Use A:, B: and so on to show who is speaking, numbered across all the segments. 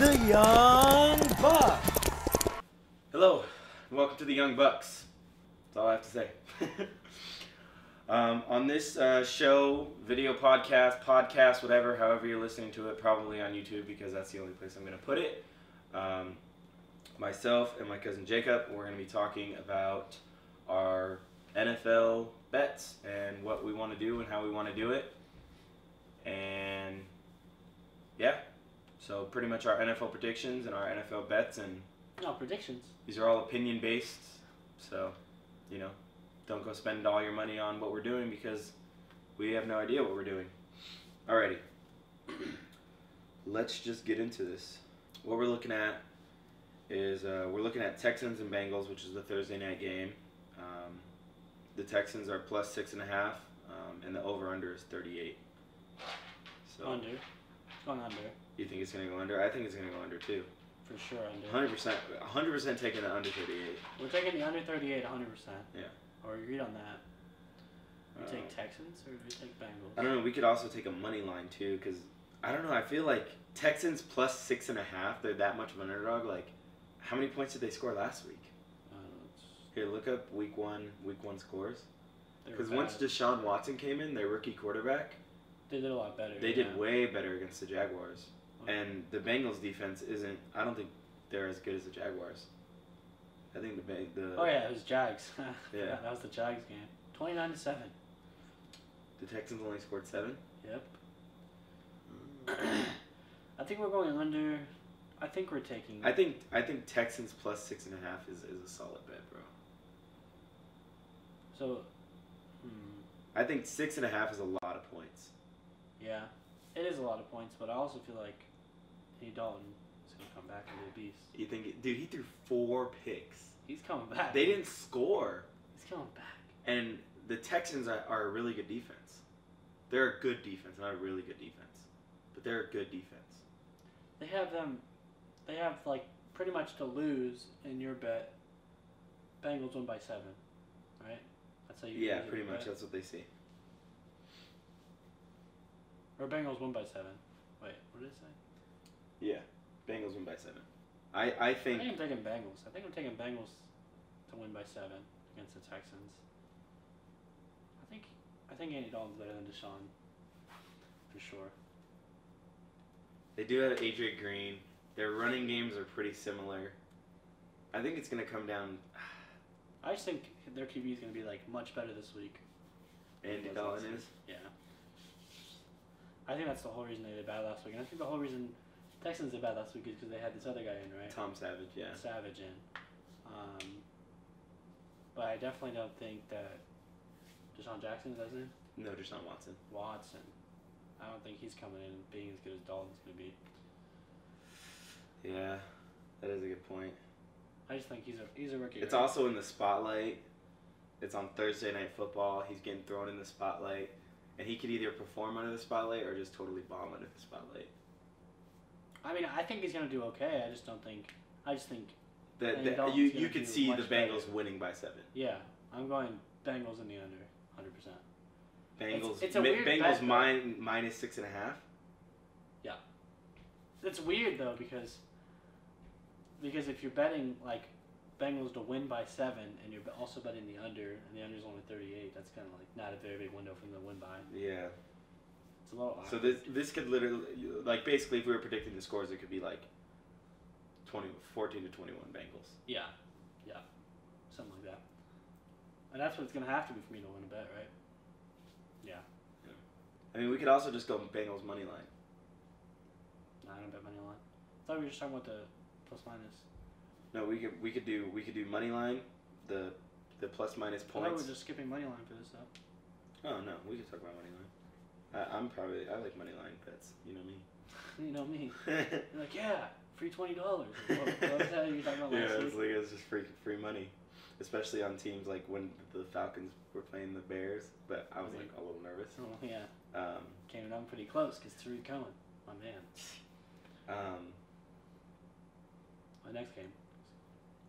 A: the Young Bucks.
B: Hello, and welcome to the Young Bucks. That's all I have to say. um, on this uh, show, video podcast, podcast, whatever, however you're listening to it, probably on YouTube because that's the only place I'm going to put it. Um, myself and my cousin Jacob, we're going to be talking about our NFL bets and what we want to do and how we want to do it. And yeah, so pretty much our NFL predictions and our NFL bets and
C: No predictions.
B: these are all opinion based, so you know, don't go spend all your money on what we're doing because we have no idea what we're doing. Alrighty, let's just get into this. What we're looking at is uh, we're looking at Texans and Bengals, which is the Thursday night game. Um, the Texans are plus six and a half, um, and the over under is thirty eight. So
C: Under. Going under.
B: you think it's gonna go under? I think it's gonna go under too.
C: For sure under.
B: Hundred percent, hundred percent taking the under thirty eight.
C: We're taking the under 38 100%.
B: Yeah.
C: Or agreed on that. We
B: Uh,
C: take Texans or we take Bengals?
B: I don't know. We could also take a money line too, because I don't know. I feel like Texans plus six and a half. They're that much of an underdog. Like, how many points did they score last week?
C: Uh,
B: Here, look up week one. Week one scores. Because once. Deshaun Watson came in, their rookie quarterback,
C: they did a lot better.
B: they
C: yeah.
B: did way better against the Jaguars.
C: Okay.
B: And the Bengals defense isn't. I don't think they're as good as the Jaguars. I think the Bang- the
C: Oh yeah, it was Jags.
B: Yeah.
C: that was the Jags game. 29 to 7.
B: the Texans only scored seven.
C: Yep. I think we're going under. I think we're taking.
B: I think I think Texans plus six and a half is, is a solid bet, bro.
C: so. Hmm,
B: I think six and a half is a lot of points.
C: Yeah, it is a lot of points, but I also feel like Andy Dalton is gonna come back and be a beast.
B: You think, dude, he threw four picks.
C: He's coming back.
B: They didn't score,
C: He's coming back.
B: and the Texans are, are a really good defense. They're a good defense, not a really good defense, but they're a good defense.
C: They have them. They have like pretty much to lose in your bet. Bengals win by seven, right? That's how you.
B: Yeah, pretty much.
C: right?
B: That's what they see.
C: Or Bengals win by seven. Wait, what did it say?
B: Yeah, Bengals win by seven. I I think.
C: I
B: think
C: I'm taking Bengals. I think I'm taking Bengals to win by seven against the Texans. I think I think Andy Dalton's better than Deshaun. For sure.
B: they do have Adrian Green. Their running games are pretty similar. I think it's gonna come down.
C: I just think their QB is going to be like much better this week.
B: Andy Dalton is.
C: Yeah. I think that's the whole reason they did bad last week. And I think the whole reason Texans did bad last week is because they had this other guy in, right?
B: Tom Savage, yeah.
C: Savage in. Um, but I definitely don't think that Deshaun Jackson doesn't.
B: No, Deshaun Watson.
C: Watson. I don't think he's coming in being as good as Dalton's going to be.
B: Yeah, that is a good point.
C: I just think he's a he's a rookie.
B: It's
C: right?
B: also in the spotlight. It's on Thursday night football. He's getting thrown in the spotlight, and he could either perform under the spotlight or just totally bomb under the spotlight.
C: I mean, I think he's going to do okay. I just don't think. I just think.
B: That you
C: gonna
B: you could see the
C: much better.
B: Bengals winning by seven.
C: Yeah, I'm going Bengals in the under, hundred percent.
B: Bengals
C: it's a
B: mi-
C: weird
B: Bengals
C: bet,
B: min- minus six and a half.
C: It's weird though because because if you're betting like Bengals to win by seven and you're also betting the under and the under's only thirty eight, that's kind of like not a very big window for them to win by.
B: Yeah.
C: It's a little.
B: So this this could literally like basically if we were predicting the scores, it could be like 20, 14 to twenty one Bengals.
C: Yeah, yeah, something like that. And that's what it's gonna have to be for me to win a bet, right? Yeah.
B: I mean, we could also just go Bengals money line.
C: No, I don't bet money line. I thought we were just talking about the plus minus.
B: No, we could we could do we could do money line, the the plus minus
C: I thought we
B: points.
C: were just skipping money line for this stuff.
B: Oh no, we could talk about money line. I, I'm probably I like money line bets. You know me.
C: you know me. You're like, yeah, free twenty dollars. What, what was that you were talking about
B: yeah,
C: last
B: it's like it's just free free money, especially on teams like when the Falcons were playing the Bears. But I was
C: Mhm.
B: like a little nervous.
C: Oh yeah,
B: Um,
C: came down pretty close because Tarik Cohen, my man.
B: um,
C: My next game,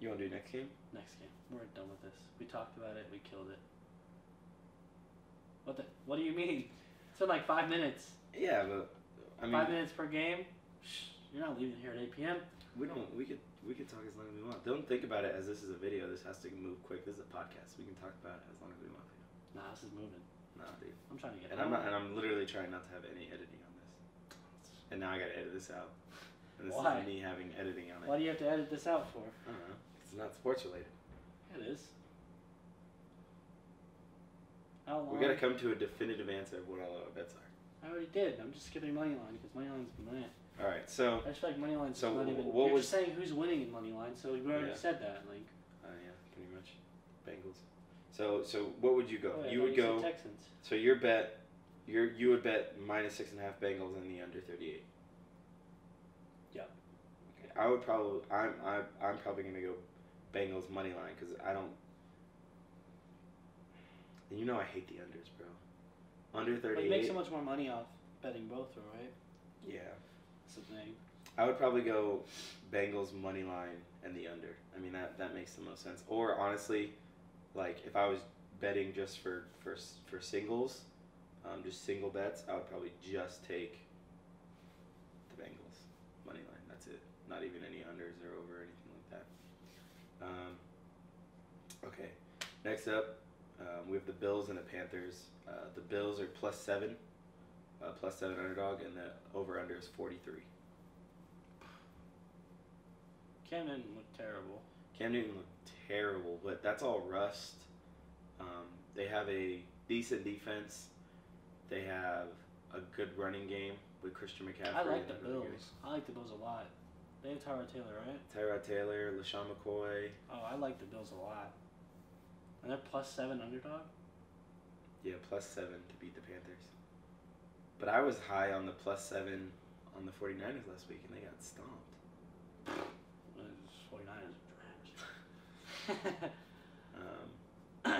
B: you want to do next game?
C: next game. We're done with this. We talked about it. We killed it. What the? What do you mean? It's been like five minutes.
B: Yeah, but I mean,
C: five minutes per game. Shh, You're not leaving here at 8 p.m.
B: We don't. We could. We could talk as long as we want. Don't think about it as this is a video. This has to move quick. This is a podcast. We can talk about it as long as we want to.
C: Nah, this is moving.
B: Nah, dude.
C: I'm trying to get.
B: And I'm not. And I'm literally trying not to have any editing on this. And now I gotta edit this out. And this
C: Why?
B: is me having editing on it.
C: Why do you have to edit this out for?
B: I don't know. It's not sports related.
C: It is. How long?
B: We gotta come to a definitive answer of what all our bets are.
C: I already did. I'm just skipping money line because money line's meh.
B: All right. So.
C: I just feel like money line's
B: So
C: not even.
B: what
C: you're
B: was-
C: just saying who's winning in money line, so you already
B: Yeah.
C: said that. Like,
B: Uh, yeah, pretty much. Bengals. So so what would you go?
C: oh, yeah,
B: you
C: I
B: would go.
C: Texans.
B: So your bet, your you would bet minus six and a half Bengals in the under thirty eight.
C: Yeah.
B: Okay. I would probably I'm I'm I'm probably gonna go Bengals money line because I don't. And you know I hate the unders, bro. Under thirty
C: you make so much more money off betting both, right?
B: yeah.
C: That's the thing.
B: I would probably go Bengals money line and the under. I mean that that makes the most sense. Or honestly, like if I was betting just for for for singles, um, just single bets, I would probably just take the Bengals money line. That's it. Not even any unders or over or anything like that. Um, okay, next up, um, we have the Bills and the Panthers. Uh, the Bills are plus seven, uh, plus seven underdog, and the over under is forty three.
C: Cam Newton looked terrible.
B: Cam Newton looked terrible, but that's all rust. Um, they have a decent defense. They have a good running game with Christian McCaffrey.
C: I like the. Bills. I like the Bills a lot. They have Tyrod Taylor, right?
B: Tyrod Taylor, LeSean McCoy.
C: Oh, I like the Bills a lot. And they're plus seven underdog.
B: Yeah, plus seven to beat the Panthers. But I was high on the plus seven on the 49ers last week, and they got stomped.
C: Forty nine is trash.
B: Um,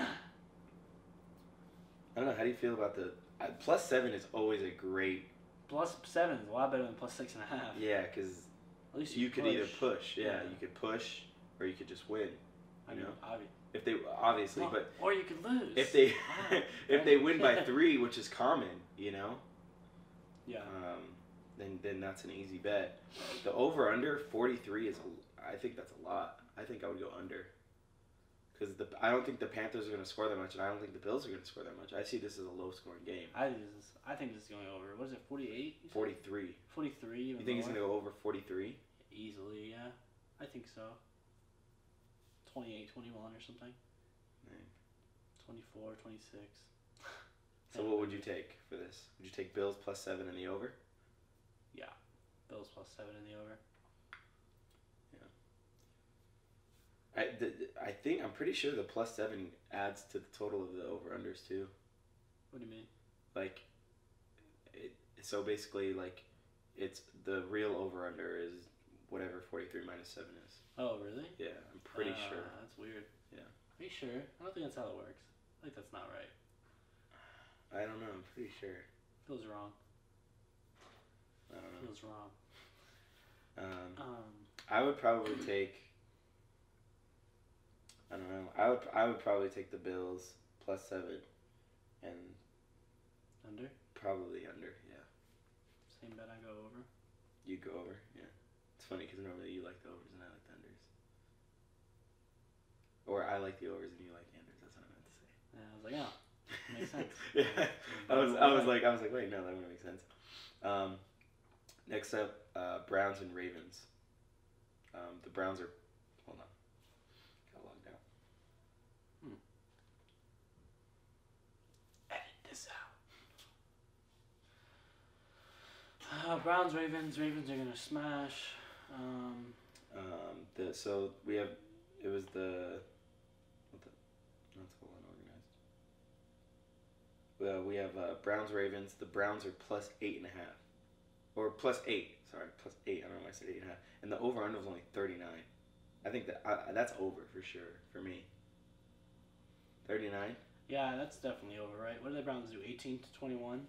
B: I don't know. How do you feel about the uh, plus seven? Is always a great
C: plus seven is a lot better than plus six and a half.
B: yeah, because
C: At least
B: you could either
C: push.
B: push, yeah,
C: Yeah.
B: you could push, or you could just win.
C: I
B: you
C: mean,
B: know?
C: obvi-
B: If they obviously,
C: Well,
B: but
C: or you could lose.
B: if they
C: Wow.
B: if they win by three, which is common, you know,
C: yeah,
B: um, then then that's an easy bet. The over under forty three is a, I think that's a lot. I think I would go under. Because the I don't think the Panthers are going to score that much, and I don't think the Bills are going to score that much. I see this as a low scoring game.
C: I think this is, I think this is going over. What is it? Forty eight.
B: Forty three.
C: Forty three.
B: You think it's going to go over forty three?
C: easily? Yeah, I think so. 28, 21 or something.
B: Right.
C: 24, 26.
B: So what would you take for this? Would you take Bills plus seven in the over?
C: Yeah, Bills plus seven in the over.
B: I, the, I think I'm pretty sure the plus seven adds to the total of the over unders too.
C: What do you mean?
B: Like, it so basically like, it's the real over under is whatever forty three minus seven is.
C: Oh, really?
B: Yeah, I'm pretty
C: Uh,
B: sure.
C: That's weird.
B: Yeah.
C: Are you sure? I don't think that's how it works. I think that's not right.
B: I don't know. I'm pretty sure.
C: Feels wrong.
B: I don't know.
C: Feels wrong.
B: Um,
C: Um,
B: I would probably take. I don't know. I would I would probably take the Bills plus seven, and
C: under.
B: probably under. Yeah,
C: Same bet I go over.
B: you go over. Yeah, it's funny because normally you like the overs and I like the unders. Or I like the overs and you like the unders. That's what I meant to say.
C: And I was like, oh, Makes sense.
B: yeah, I was I was like I was like wait no that wouldn't make sense. Um, next up, uh, Browns and Ravens. Um, the Browns are hold on, got logged out.
C: edit this out. Uh, Browns, Ravens. Ravens are gonna smash. Um,
B: Um, the so we have it was the what the that's hold on organized. Well, we have uh, Browns Ravens. The Browns are plus eight and a half, or plus eight. Sorry, plus eight. I don't know why I said eight and a half. And the over under was only thirty nine. I think that uh, that's over for sure for me. Thirty nine.
C: yeah, that's definitely over, right? What did the Browns do? 18 to 21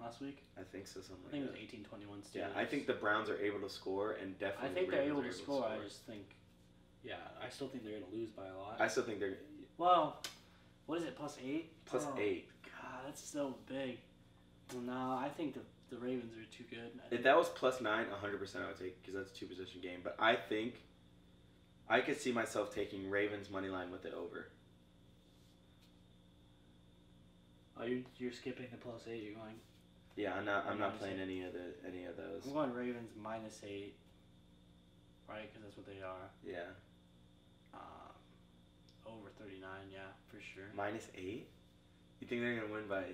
C: last week.
B: I think so. Something
C: I think it
B: like
C: was
B: that.
C: 18 21
B: Yeah,
C: Steelers.
B: I think the Browns are able to score, and definitely.
C: I think
B: the
C: they're able
B: are
C: to score. I just think, yeah, I still think they're gonna lose by a lot.
B: I still think they're
C: well, what is it? Plus eight.
B: plus
C: Oh,
B: eight.
C: God, that's so big. Well, no, I think the the Ravens are too good.
B: If that was plus nine, 100% I would take because that's a two position game. But I think I could see myself taking Ravens money line with it over.
C: oh, you're, you're skipping the plus eight. You're going.
B: Yeah, I'm not. I'm not playing
C: eight.
B: any of the any of those.
C: I'm going Ravens minus eight. Right, because that's what they are.
B: Yeah,
C: Um, over thirty nine, yeah, for sure.
B: minus eight. You think they're gonna win by?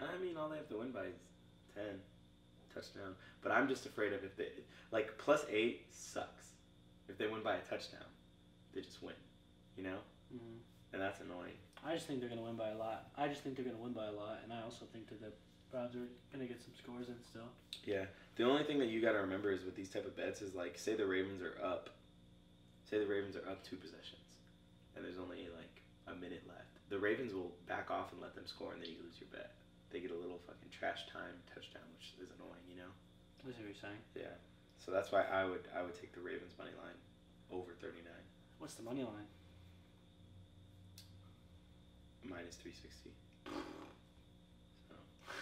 B: I mean, all they have to win by is ten touchdown. But I'm just afraid of if they like plus eight sucks. If they win by a touchdown, they just win. You know,
C: hmm
B: and that's annoying.
C: I just think they're gonna win by a lot. I just think they're gonna win by a lot, and I also think that the Browns are gonna get some scores in still.
B: Yeah. The only thing that you got to remember is with these type of bets is like say the Ravens are up, say the Ravens are up two possessions, and there's only like a minute left. The Ravens will back off and let them score, and then you lose your bet. They get a little fucking trash time touchdown, which is annoying, you know.
C: See what you're saying.
B: Yeah. So that's why I would I would take the Ravens money line over thirty nine
C: What's the money line?
B: minus three sixty. So.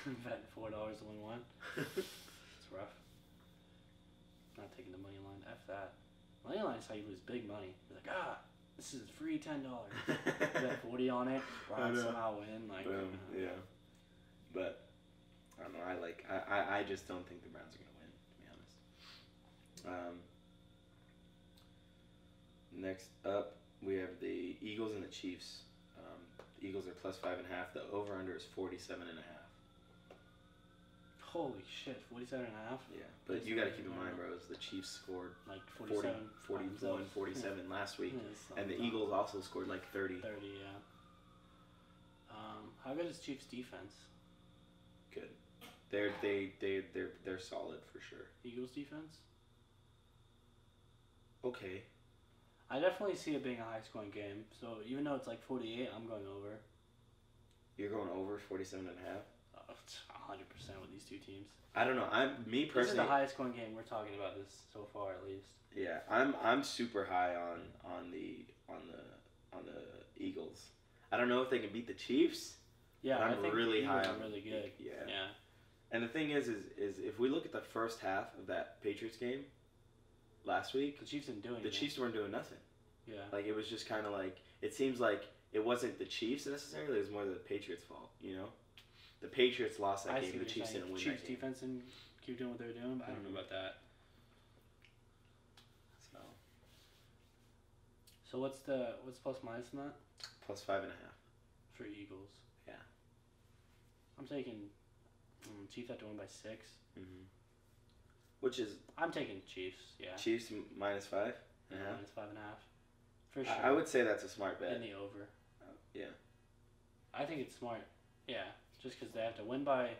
C: Bet four dollars to win one. It's rough. Not taking the money line. F that. Money line is how you lose big money. You're like, ah, this is free ten dollars. Bet forty on it.
B: Know.
C: somehow win. Like,
B: Boom.
C: uh,
B: Yeah. But I don't know. I like. I, I, I just don't think the Browns are gonna win. To be honest. Um. Next up, we have the Eagles and the Chiefs. Um, the Eagles are plus five and a half. The over under is forty seven and a half.
C: Holy shit, 47 and a half?
B: Yeah, but you got to keep in mind, bros. The Chiefs scored
C: Like
B: 40, 41,
C: times up.
B: 47 last week,
C: Yeah,
B: and the
C: something.
B: Eagles also scored like thirty.
C: 30, yeah. Um, how good is Chiefs defense?
B: Good. They're they they they're they're solid for sure.
C: Eagles defense?
B: Okay.
C: I definitely see it being a high scoring game. So even though it's like 48, I'm going over.
B: You're going over 47 and a half.
C: Uh, 100% with these two teams.
B: I don't know. I'm me personally.
C: This is the highest scoring game we're talking about this so far, at least.
B: yeah, I'm I'm super high on on the on the on the Eagles. I don't know if they can beat the Chiefs.
C: Yeah,
B: I'm
C: think
B: really high on-
C: really good.
B: Yeah.
C: Yeah.
B: And the thing is, is is if we look at the first half of that Patriots game last week,
C: The Chiefs didn't do anything.
B: the Chiefs weren't doing nothing.
C: Yeah.
B: Like it was just kind of like it seems like it wasn't the Chiefs necessarily. It was more the Patriots' fault. You know, the Patriots lost that
C: I
B: game. The Chiefs didn't win
C: Chiefs
B: that game.
C: defense and keep doing what they're doing. I don't know about that.
B: So
C: So what's the what's plus minus in that
B: plus five and a half.
C: for Eagles?
B: Yeah.
C: I'm taking mm, Chiefs have to win by six.
B: Mm-hmm. Which is
C: I'm taking Chiefs. Yeah.
B: Chiefs m- minus five. Yeah. a half.
C: Minus five and a half. For sure.
B: I, I would say that's a smart bet.
C: in the over.
B: yeah.
C: I think it's smart. Yeah, just because they have to win by,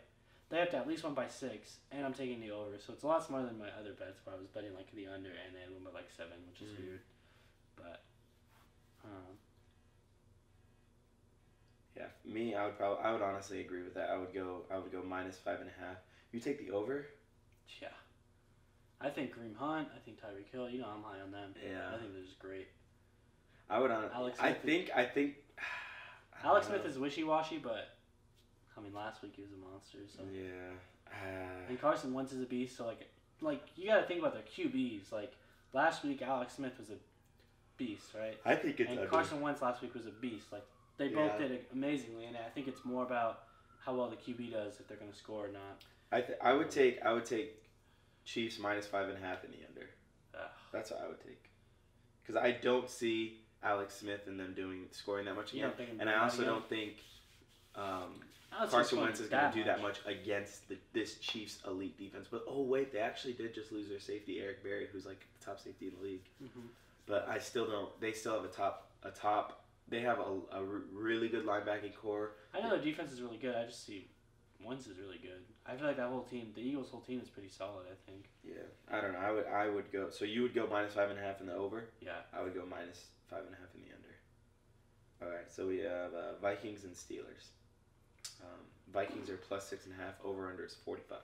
C: they have to at least win by six, and I'm taking the over, so it's a lot smarter than my other bets where I was betting like the under and they had win by like seven, which is
B: Mhm.
C: weird. But, um,
B: Yeah, me, I would probably, I would honestly agree with that. I would go, I would go minus five and a half. You take the over.
C: yeah, I think Kareem Hunt, I think Tyreek Hill. You know I'm high on them.
B: Yeah.
C: I think they're just great.
B: I would.
C: Alex
B: I
C: Smith is-
B: think, I think. I
C: Alex Smith
B: know.
C: is wishy washy, but I mean last week he was a monster. So
B: Yeah. Uh,
C: and Carson Wentz is a beast. So like, like you got to think about their QBs. Like last week Alex Smith was a beast, right?
B: I think it's
C: and
B: ugly.
C: Carson Wentz last week was a beast. Like they both
B: Yeah.
C: did amazingly, and I think it's more about how well the QB does if they're going to score or not.
B: I th- I would take, I would take Chiefs minus five and a half in the under.
C: Ugh.
B: That's what I would take. Because I don't see Alex Smith and them doing scoring that much again, and I also don't think um, Carson Wentz is going to do that much against the, this Chiefs elite defense. But oh wait, they actually did just lose their safety Eric Berry, who's like the top safety in the league.
C: hmm
B: But I still don't. They still have a top a top. They have a really good linebacking corps.
C: I know their defense is really good. I just see Wentz is really good. I feel like that whole team, the Eagles' whole team, is pretty solid. I think.
B: Yeah, I don't know. I would I would go. So you would go minus five and a half in the over.
C: Yeah.
B: I would go minus five and a half in the under. All right, so we have uh, Vikings and Steelers. Um, Vikings are plus six and a half. Over under is forty five.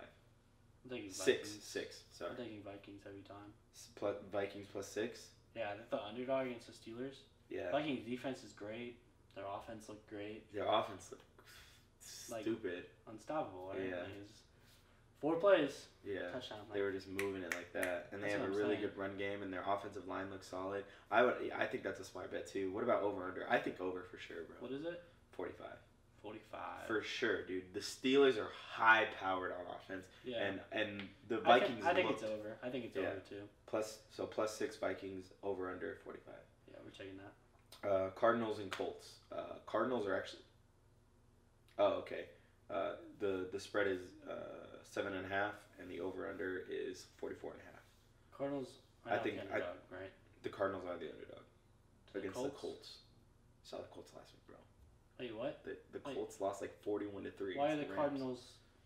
C: I'm taking
B: Six
C: Vikings.
B: six. Sorry,
C: I'm taking Vikings every time.
B: S- plus, Vikings plus six.
C: Yeah, they're the underdog against the Steelers.
B: Yeah,
C: Vikings defense is great. Their offense looked great.
B: their offense look
C: Like-
B: stupid.
C: Unstoppable, right?
B: Yeah.
C: Like, it's- Four plays,
B: Yeah.
C: touchdown.
B: They were just moving it like that, and they
C: That's
B: have a
C: what I'm
B: really
C: saying.
B: good run game, and their offensive line looks solid. I would, I think that's a smart bet too. What about over under? I think over for sure, bro.
C: what is it?
B: Forty five
C: Forty-five.
B: for sure, dude. The Steelers are high powered on offense,
C: yeah.
B: and and the
C: I,
B: Vikings.
C: think, I think
B: looked
C: it's over. I think it's
B: Yeah.
C: over too.
B: plus so plus six Vikings over under forty five.
C: Yeah, we're taking that.
B: Uh, Cardinals and Colts. Uh, Cardinals are actually. Oh, okay. Uh, the the spread is uh, seven and a half, and the over under is forty four and a half.
C: Cardinals. Are
B: I think-
C: the
B: I-
C: underdog, right?
B: The Cardinals are the underdog
C: To
B: against the Colts. Saw the Colts last week, bro.
C: Wait, what?
B: The the
C: Wait.
B: Colts lost like forty one to three.
C: Why are
B: against
C: the Cardinals?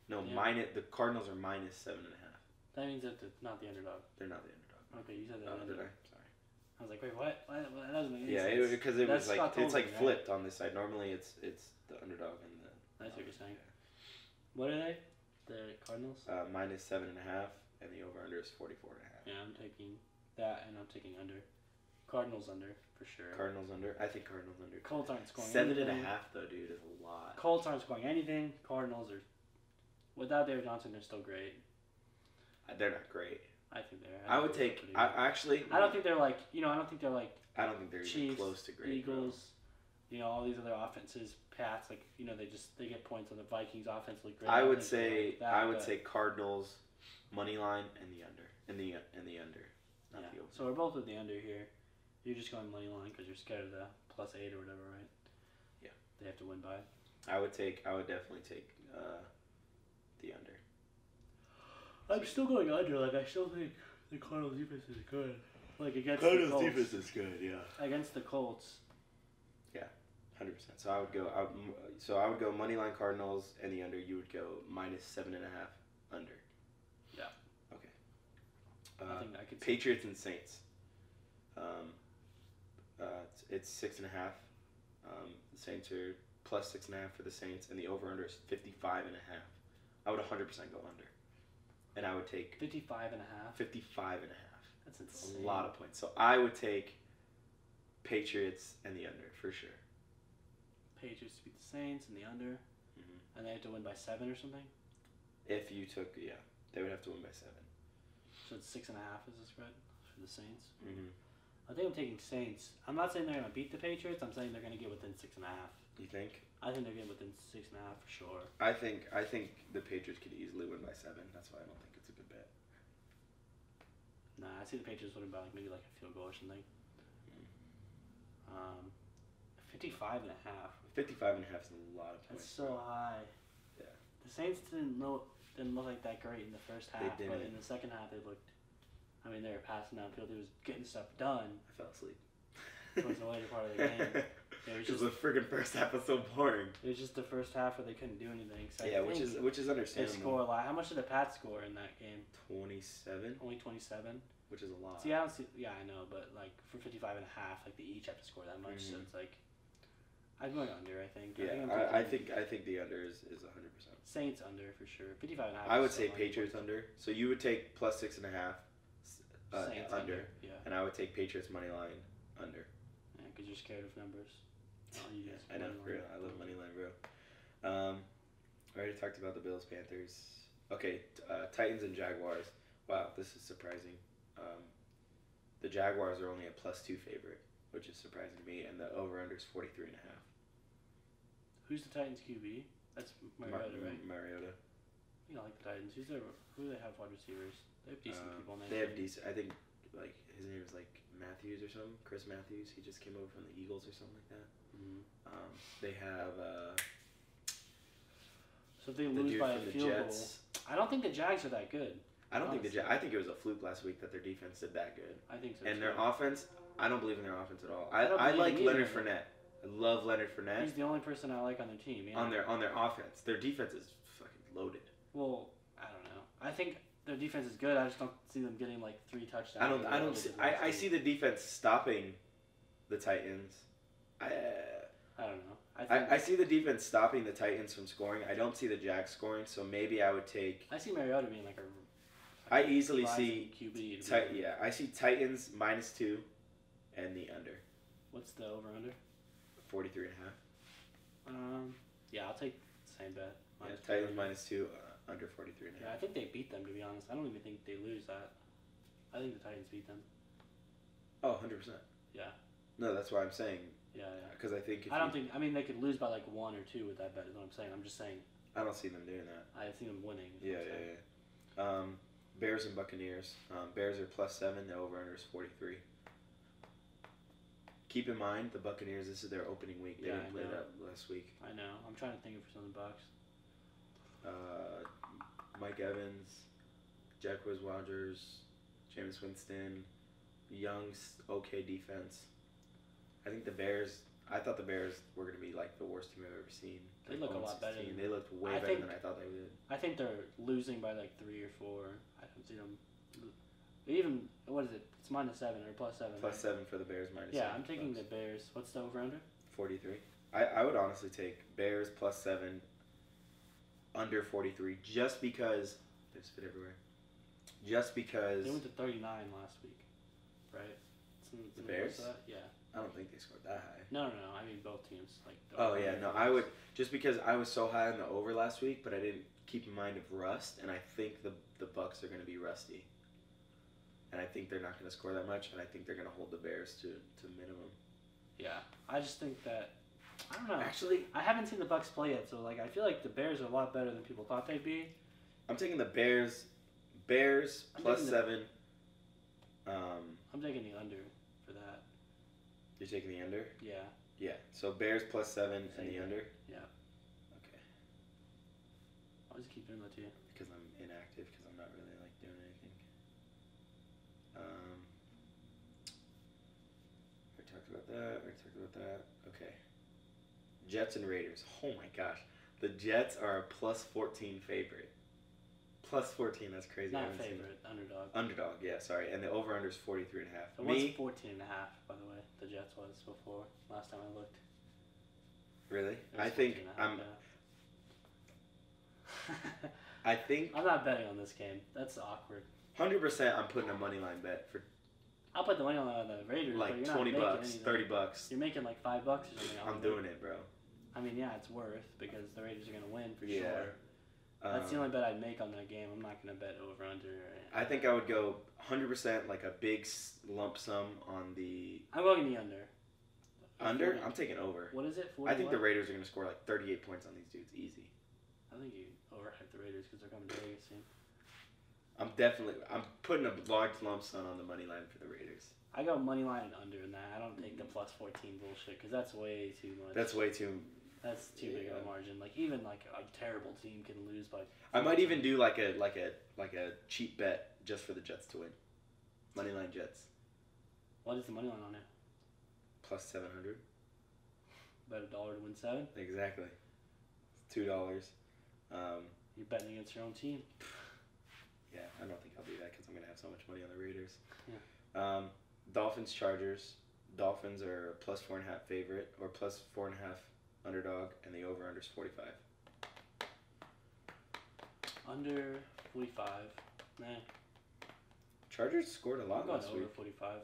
B: No,
C: Yeah.
B: minus the Cardinals are minus seven and a half.
C: That means that they're not the underdog.
B: They're not the underdog.
C: Okay, you said that.
B: Oh, did I?
C: underdog.
B: Sorry.
C: I was like, wait, what? That doesn't make any
B: Yeah,
C: sense.
B: because it,
C: That's
B: was like it's like
C: right?
B: flipped on this side. Normally, it's it's the underdog and the.
C: That's what you're saying. What are they? The Cardinals?
B: Uh, minus seven and a half, and the over under is forty four and a half.
C: Yeah, I'm taking that, and I'm taking under. Cardinals under for sure.
B: Cardinals under. I think Cardinals under.
C: Colts aren't scoring
B: Seven and a half though, dude, is a lot.
C: Colts aren't scoring anything. Cardinals are, without David Johnson, they're still great.
B: Uh, They're not great.
C: I think they're.
B: I would take. I actually.
C: I don't think they're like you know. I don't think they're like
B: I don't think they're even
C: Chiefs,
B: close to great. bro.
C: Eagles. You know all these other offenses. Pats like you know they just they get points on the Vikings offense look great.
B: I would say.
C: like that,
B: I would say Cardinals, money line and the under, and the and the under, not
C: Yeah.
B: the.
C: So we're both with the under here. You're just going money line because you're scared of the plus eight or whatever, right?
B: Yeah.
C: They have to win by.
B: I would take. I would definitely take uh, the under.
C: I'm still going under. Like I still think the Cardinals defense is good. Like against the Colts.
B: is good. Yeah.
C: Against the Colts.
B: Yeah, Hundred percent. So I would go. I would, so I would go money line Cardinals and the under. You would go minus seven and a half under.
C: Yeah.
B: Okay.
C: I
B: Uh,
C: think I could. see-
B: Patriots and Saints. Um, uh, it's, it's six and a half. Um, the Saints are plus six and a half for the Saints, and the over under is 55 and a half. I would 100% go under. And I would take
C: 55 and a half.
B: 55 and a half.
C: That's insane.
B: a lot of points. So I would take Patriots and the under for sure.
C: Patriots to beat the Saints and the under,
B: Mhm.
C: and they have to win by seven or something.
B: If you took, yeah, they would have to win by 7
C: So it's six and a half is the spread for the Saints.
B: Mm-hmm.
C: I think I'm taking Saints. I'm not saying they're gonna beat the Patriots. I'm saying they're gonna get within six and a half.
B: You think?
C: I think they're getting within six and a half for sure.
B: I think I think the Patriots could easily win by seven. That's why I don't think it's a good bet.
C: Nah, I see the Patriots winning by like maybe like a field goal or something. Um, 55 and a half.
B: 55 and a half is a lot of points.
C: That's so high.
B: Yeah.
C: The Saints didn't look didn't look like that great in the first half, but in the second half they looked. I mean, they were passing downfield. They was getting stuff done
B: I fell asleep.
C: towards the later part of the game. It was just
B: the friggin' first half was so boring.
C: it was just the first half where they couldn't do anything. So
B: yeah, which is which is
C: they
B: understandable.
C: score a lot. How much did the Pats score in that game?
B: 27,
C: Only 27.
B: which is a lot.
C: See, I don't see. Yeah, I know, but like for 55 and a half, like they each have to score that much. So
B: Mhm.
C: it's like I'm going under. I think. I
B: Yeah,
C: think I'm
B: I, I think I think the under is, is 100%.
C: Saints under for sure. 55 and a half.
B: I would say. Patriots under. So you would take plus six and a half uh,
C: Saints
B: under,
C: Yeah,
B: and I would take Patriots money line under.
C: yeah, because you're scared of numbers. Oh, you
B: I know, for real. I love money line, bro. Um, I already talked about the Bills, Panthers. Okay, uh, Titans and Jaguars. Wow, this is surprising. Um, the Jaguars are only a plus two favorite, which is surprising to me, and the over under is 43 and a half.
C: Who's the Titans QB? That's Mariota,
B: Mar-
C: right?
B: Mariota.
C: You don't like the Titans. Who's their? Who do they have wide receivers? They have decent
B: Um,
C: people.
B: They have decent. I think like his name is like Matthews or something. Chris Matthews. He just came over from the Eagles or something like that.
C: Mhm.
B: Um, they have uh,
C: So if they
B: the
C: lose by a field
B: Jets.
C: goal, I don't think the Jags are that good.
B: I don't think the
C: honestly.
B: Ja- I think it was a fluke last week that their defense did that good.
C: I think so.
B: And
C: too.
B: their offense, I don't believe in their offense at all. I,
C: I
B: I, like Leonard. Fournette. I love Leonard Fournette
C: He's the only person I like on their team. Yeah.
B: on their on their offense. Their defense is fucking loaded.
C: Well, I don't know. I think their defense is good. I just don't see them getting like three touchdowns.
B: I don't I don't see, I, I see the defense stopping the Titans. I,
C: I don't know. I think
B: I, I see the defense stopping the Titans from scoring. I don't see the Jags scoring, so maybe I would take.
C: I see Mariota being like a.
B: I easily see
C: QB. to be
B: Tit-
C: like-
B: yeah, I see Titans minus two, and the under
C: What's the over under?
B: 43 and a half.
C: Um. Yeah, I'll take the same bet.
B: Yeah, Titans minus two, under 43 and a
C: Yeah, I think they beat them. To be honest, I don't even think they lose that. I think the Titans beat them.
B: Oh, 100 percent.
C: Yeah.
B: No, that's why I'm saying
C: Yeah, yeah.
B: because I think if
C: I don't
B: you-
C: think. I mean, they could lose by like one or two with that bet. Is what I'm saying. I'm just saying.
B: I don't see them doing that.
C: I see them winning.
B: Yeah, yeah, yeah. Um, Bears and Buccaneers. Um, Bears are plus seven. The over under is 43. Keep in mind the Buccaneers. This is their opening week. They
C: Yeah,
B: didn't
C: I
B: play
C: know.
B: that last week.
C: I know. I'm trying to think of some of the Bucks.
B: uh, Mike Evans, Jacquizz Rodgers, Jameis Winston, Young's okay defense. I think the Bears. I thought the Bears were going to be like the worst team I've ever seen.
C: They
B: Like,
C: look a
B: 0
C: lot better
B: 16.
C: than-
B: They looked way
C: I
B: better
C: think-
B: than I thought they would.
C: I think they're losing by like three or four. I don't see them. Even what is it? It's minus seven or plus seven.
B: Plus
C: right?
B: seven for the Bears minus.
C: Yeah,
B: seven
C: I'm taking
B: bucks.
C: the Bears. What's the over under?
B: 43. I, I would honestly take Bears plus seven, under 43, just because they spit everywhere. Just because
C: They went to 39 last week, right? It close
B: Bears?
C: Yeah.
B: I don't think they scored that high.
C: No, no, no. I mean both teams. Like. the
B: Oh yeah, no,
C: for
B: I would just because I was so high on the over last week, but I didn't keep in mind of rust, and I think the the Bucks are going to be rusty, and I think they're not going to score that much, and I think they're going to hold the Bears to to minimum.
C: Yeah, I just think that. I don't know.
B: Actually,
C: I haven't seen the Bucks play yet, so like I feel like the Bears are a lot better than people thought they'd be.
B: I'm taking the Bears, Bears plus
C: the-
B: seven. Um,
C: I'm taking the under for that.
B: you're taking the under.
C: Yeah.
B: Yeah, so Bears plus seven and the under.
C: Yeah.
B: Okay,
C: I'll just keep doing that to you.
B: because I'm inactive because I'm not really like doing anything. Um, we talked about that. We talked about that. Jets and Raiders. Oh my gosh, the Jets are a plus fourteen favorite. Plus fourteen. That's crazy.
C: Not favorite, underdog.
B: Underdog. Yeah, sorry. And the over under is 43 and a half.
C: It was
B: Me,
C: 14 and a half, by the way. The Jets was before last time I looked.
B: really? I think
C: 14 and a half,
B: I'm. I think
C: I'm not betting on this game. That's awkward.
B: hundred percent. I'm putting a money line bet for
C: I'll put the money on the Raiders.
B: like twenty bucks,
C: anything.
B: thirty bucks.
C: You're making like five bucks or something.
B: I'm doing it, bro.
C: I mean, yeah, it's worth because the Raiders are gonna win for
B: Yeah.
C: sure. That's the
B: Um,
C: only bet I'd make on that game. I'm not gonna bet over under.
B: I think I would go hundred percent like a big lump sum on the
C: I'm going the under.
B: under.
C: 40
B: I'm taking over.
C: What is it? 40
B: I think the? Raiders are gonna score like thirty eight points on these dudes, easy.
C: I think you overhyped the Raiders because they're coming to Vegas soon.
B: I'm definitely. I'm putting a large lump sum on the money line for the Raiders.
C: I go money line and under in that. I don't take the plus 14 bullshit because that's way too much.
B: That's way too.
C: That's too big of a margin. Like even like a terrible team can lose by.
B: I might even do like a like a like a cheap bet just for the Jets to win. Money line Jets
C: What is the money line on it?
B: plus seven hundred.
C: Bet a dollar to win seven.
B: Exactly. Two dollars. Um,
C: You're betting against your own team.
B: Yeah, I don't think I'll do that because I'm gonna have so much money on the Raiders. Yeah. Um, Dolphins Chargers. Dolphins are a plus four and a half favorite or plus four and a half underdog, and the over under is forty five.
C: Under 45. Nah.
B: Chargers scored a
C: I'm
B: lot
C: going
B: last
C: over
B: week.
C: 45.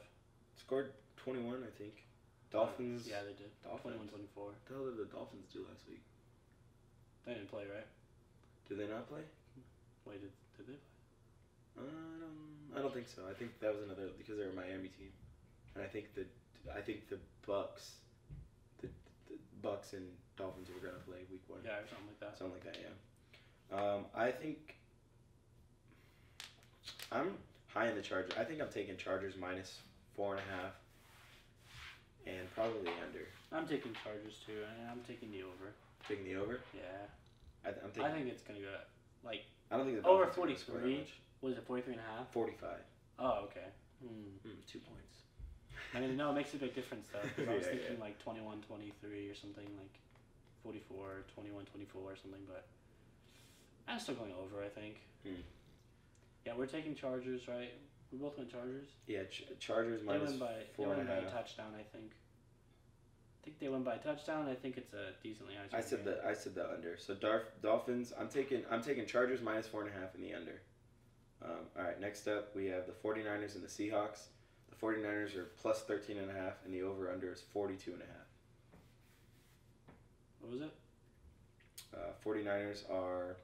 B: Scored twenty one, I think. Dolphins.
C: Yeah, they did.
B: Dolphins.
C: 21 24.
B: What the hell did the Dolphins do last week?
C: They didn't play, right?
B: Did they not play?
C: Wait, did, did they play?
B: Uh, I don't. Think so. I think that was another because they're a Miami team, and I think the I think the Bucks, the, the Bucks and Dolphins were gonna play week one.
C: Yeah, or something like that.
B: Something like that, yeah. Um, I think I'm high in the Chargers. I think I'm taking Chargers minus four and a half, and probably under.
C: I'm taking Chargers too, and I'm taking the over.
B: Taking the over.
C: Yeah.
B: I, I'm taking.
C: I think it's going to go like,
B: I don't think the
C: over
B: Dolphins are gonna score that
C: 43.
B: much.
C: what is it, 43 and a half?
B: Forty-five.
C: Oh, okay. Hmm.
B: Mm, two points.
C: I mean, no, it makes a big difference though. 'cause I was
B: Yeah,
C: thinking
B: yeah.
C: like 21 23 or something, like 44, 21 24 or something, but I'm still going over, I think.
B: Hmm.
C: Yeah, we're taking Chargers, right? We both went Chargers.
B: Yeah, ch- Chargers
C: They
B: minus
C: win by they
B: four
C: win
B: and
C: by a touchdown, I think. I think they win by a touchdown. I think it's a decently high.
B: I said
C: scoring
B: the I said the under. So Darf, Dolphins. I'm taking I'm taking Chargers minus four and a half in the under. Um, all right. Next up, we have the 49ers and the Seahawks. The 49ers are plus 13 and a half, and the over under is 42 and a half.
C: What was it?
B: Uh, 49ers are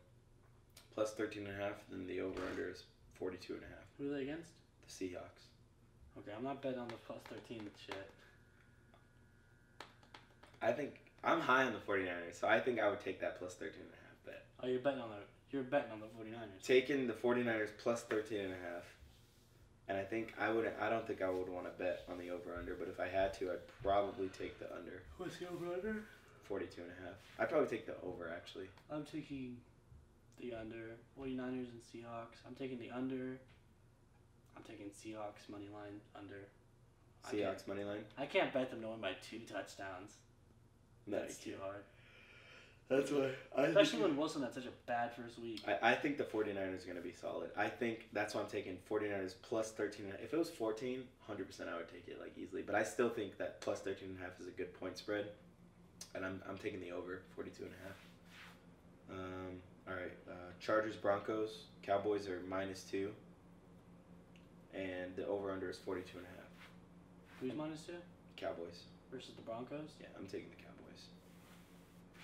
B: plus 13 and a half. Then the over under is 42 and a half.
C: Who are they against?
B: The Seahawks.
C: Okay, I'm not betting on the plus 13 shit.
B: I think I'm high on the 49ers, so I think I would take that plus 13 and a half bet.
C: Oh, you're betting on the you're betting on the 49ers.
B: Taking the 49ers plus 13 and a half. And I think I would I don't think I would want to bet on the over under, but if I had to, I'd probably take the under
C: What's the over under?
B: 42 and a half. I'd probably take the over actually.
C: I'm taking the under 49ers and Seahawks. I'm taking the under. I'm taking Seahawks money line under. I can't-
B: Seahawks money line.
C: I can't bet them to win by two touchdowns. That's too hard.
B: That's why I
C: Especially when Wilson had such a bad first week.
B: I, I think the 49ers are going to be solid. I think that's why I'm taking 49ers plus 13. If it was 14, 100% I would take it like easily. But I still think that plus 13 and a half is a good point spread. And I'm, I'm taking the over, 42 and a half. Um, all right. Uh, Chargers, Broncos. Cowboys are minus two. And the over under is 42 and a half.
C: Who's minus two
B: Cowboys.
C: versus the Broncos?
B: Yeah, I'm taking the Cowboys.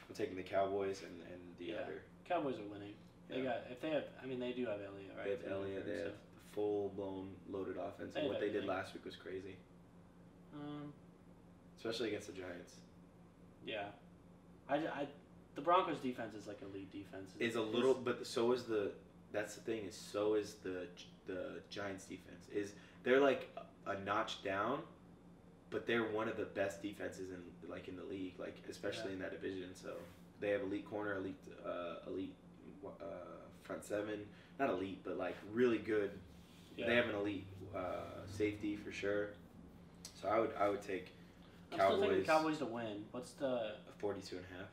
B: I'm taking the Cowboys and, and the
C: Yeah.
B: under.
C: Cowboys are winning. They
B: Yeah.
C: got if they have. I mean, they do have Elliott, right?
B: They have Elliott. They have full blown loaded offense.
C: They
B: And what they did last week was crazy,
C: Um.
B: especially against the Giants.
C: Yeah. I, I the Broncos defense is like elite defense.
B: Is a little, but so is the. That's the thing is so is the the Giants defense is they're like a, a notch down, but they're one of the best defenses in like in the league, like especially in that division. So they have elite corner, elite uh, elite uh, front seven, not elite, but like really good
C: Yeah.
B: They have an elite uh, safety for sure. So I would I would take
C: I'm still taking
B: Cowboys.
C: Cowboys to win. What's the?
B: a 42 and a half.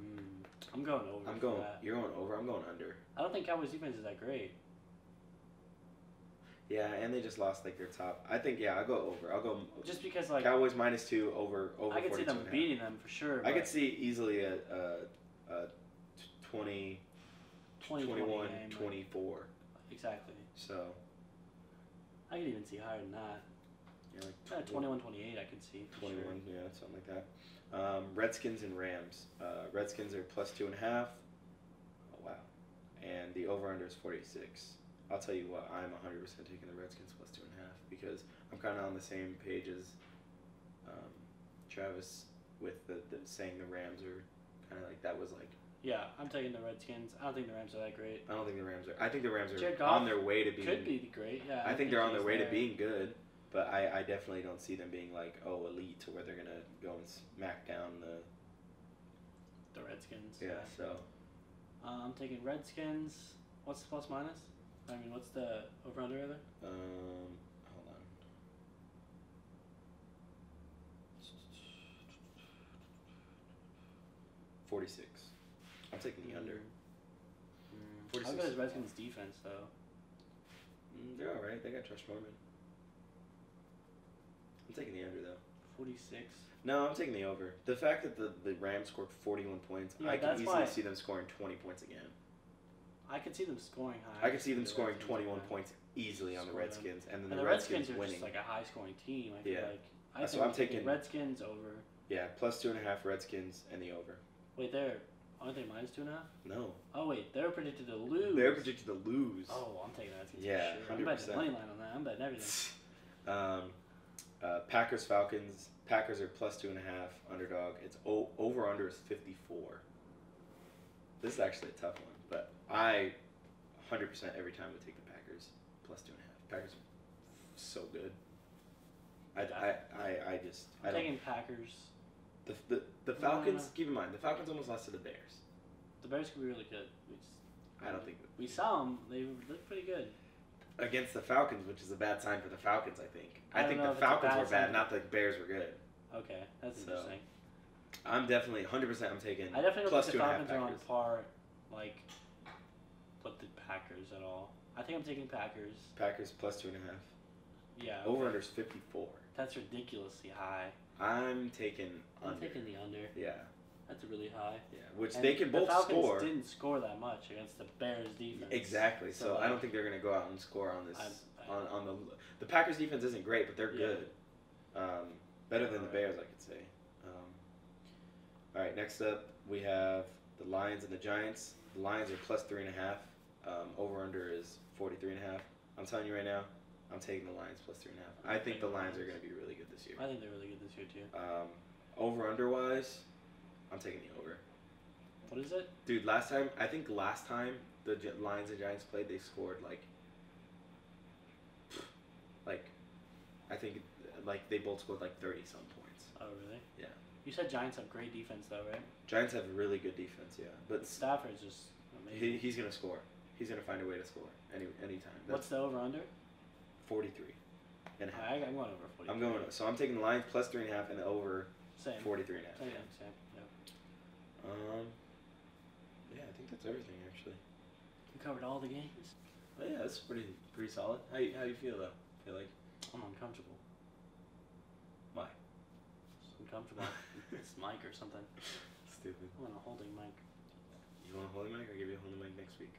C: Mm, I'm going over.
B: I'm going.
C: That.
B: You're going over. I'm going under.
C: I don't think Cowboys defense is that great.
B: Yeah, and they just lost like their top. I think yeah, I'll go over. I'll go
C: Just because like
B: Cowboys minus two over over.
C: I could see them
B: and a half.
C: beating them for sure.
B: I could see easily a, a, a 20,
C: 20,
B: 21,
C: 20 game, like-
B: 24.
C: exactly.
B: So
C: I could even see higher than that.
B: yeah, like
C: Yeah, 21, 28 I could see. For
B: 21,
C: Sure.
B: yeah, something like that. Um, Redskins and Rams. Uh, Redskins are plus two and a half. Oh, wow. And the over under is 46. I'll tell you what, I'm 100% taking the Redskins plus two and a half because I'm kind of on the same page as um, Travis with the, the saying the Rams are kind of like that was like
C: Yeah, I'm taking the Redskins. I don't think the Rams are that great.
B: I don't think the Rams are I think the Rams are on their way to being
C: Could be great. Yeah.
B: I think they're on their way to being good, but I, I definitely don't see them being like oh elite to where they're gonna go and smack down the
C: the Redskins.
B: yeah. So
C: Uh, I'm taking Redskins. What's the plus minus? I mean, what's the over under rather?
B: um, hold on. Forty six. I'm taking the under.
C: Mm.
B: 46.
C: How good is Redskins defense though?
B: Mm, they're all right. They got Josh Norman. I'm taking the under though.
C: Forty six.
B: No, I'm taking the over. The fact that the, the Rams scored 41 points,
C: Yeah,
B: I can easily
C: why-
B: see them scoring 20 points again.
C: I could see them scoring high.
B: I could see them
C: the
B: scoring
C: Redskins
B: 21 points easily on the
C: Score them.
B: Redskins, and then
C: And
B: the,
C: the
B: Redskins,
C: are
B: winning.
C: just like a high scoring team. I feel
B: Yeah.
C: like. I
B: That's
C: think I'm taking
B: taking-
C: Redskins over.
B: yeah, plus two and a half Redskins and the over.
C: Wait, they're aren't they minus two and a half?
B: No,
C: Oh wait, they're predicted to lose.
B: they're predicted to lose.
C: Oh, I'm taking the Redskins.
B: Yeah,
C: for sure. I'm betting the
B: 100%.
C: money line on that. I'm betting everything.
B: Um, uh, Packers Falcons. Packers are plus two and a half underdog. It's o- over under is 54. This is actually a tough one, but I 100% every time would take the Packers plus two and a half. Packers are so good. I, I, I, I just I
C: I'm
B: don't
C: taking Packers.
B: the, the, the
C: No, no,
B: Falcons.
C: no.
B: Keep in mind the Falcons almost lost to the Bears.
C: The Bears could be really good. We just
B: I don't think
C: we saw them. They look pretty good.
B: against the Falcons, which is a bad sign for the Falcons. I think.
C: I
B: I, think the
C: if it's a
B: Falcons
C: bad
B: were bad, not the Bears were good.
C: Okay, that's
B: So,
C: interesting.
B: I'm definitely 100%. I'm taking
C: I definitely don't
B: plus
C: think
B: two
C: the
B: and a half
C: Falcons are on
B: Packers.
C: par, like, with the Packers at all. I think I'm taking Packers.
B: Packers plus two and a half.
C: Yeah.
B: Over
C: okay.
B: under is 54.
C: That's ridiculously high.
B: I'm taking
C: I'm
B: under.
C: taking the under.
B: Yeah,
C: That's really high.
B: yeah. Which
C: And
B: they can
C: the
B: both
C: Falcons
B: score.
C: didn't score that much against the Bears defense.
B: Exactly. So, I
C: like,
B: don't think they're gonna go out and score on this.
C: I- I-
B: on, on the the Packers defense isn't great, but they're
C: Yeah.
B: good. Um, better than the
C: Alright.
B: Bears, I could say. Um, all right. Next up, we have the Lions and the Giants. The Lions are plus three and a half. Um, over under is 43 and a half. I'm telling you right now, I'm taking the Lions plus three and a half. I think the Lions are going to be really good this year.
C: I think they're really good this year too.
B: Um, over under wise, I'm taking the over.
C: What is it?
B: Dude, last time I think last time the Gi- Lions and Giants played, they scored like, like, I think like they both scored like 30 some points.
C: Oh really?
B: Yeah.
C: You said Giants have great defense though, right?
B: Giants have really good defense, yeah, but
C: Stafford's just amazing.
B: he, he's gonna score. He's gonna find a way to score any anytime.
C: What's the over under?
B: 43 and a half.
C: I, I'm going over forty.
B: I'm going. So I'm taking the Lions plus three and a half and the over
C: same.
B: 43 and a half.
C: Same,
B: yeah.
C: same. Yeah.
B: Um. Yeah, I think that's everything actually.
C: We covered all the games.
B: But yeah, that's pretty pretty solid. How you, how do you feel though? I Feel like
C: I'm uncomfortable. Uncomfortable. it's mic or something.
B: stupid.
C: I want a holding mic.
B: You want a holding mic? I'll give you a holding mic next week.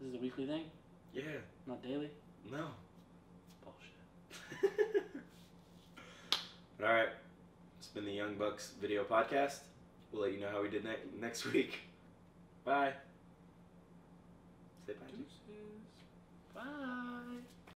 C: This is a weekly thing,
B: Yeah.
C: not daily.
B: No.
C: Bullshit.
B: All right. It's been the Young Bucks video podcast. We'll let you know how we did ne- next week. Bye. Say bye.
C: Deuces. Bye.